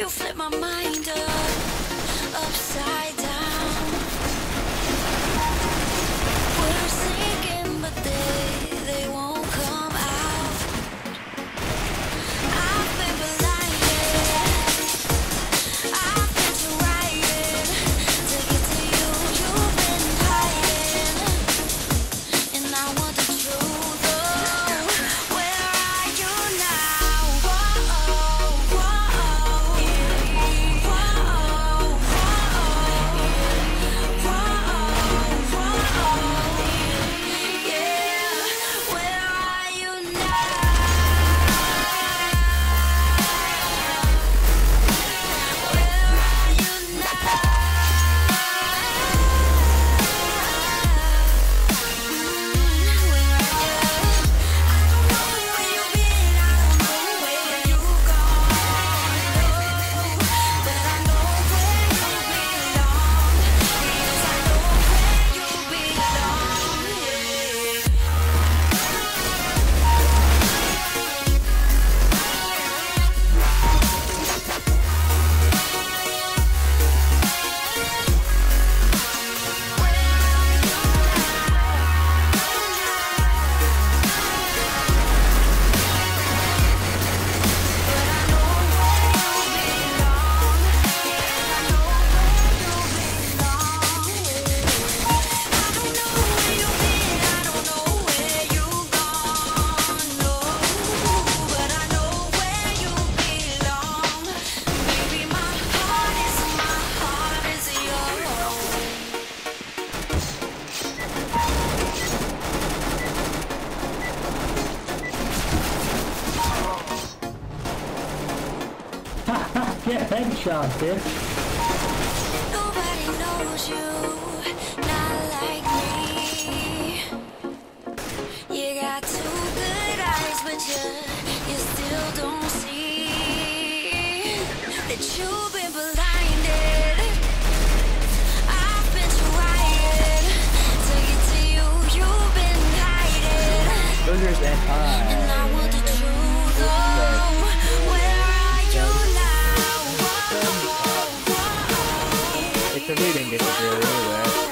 You flip my mind up. Get headshot, bitch. Nobody knows you, not like me. You got two good eyes, but you, you still don't see that you've been blinded. I've been trying to get to you, you've been hiding. Boogers and I. We didn't get to do it that.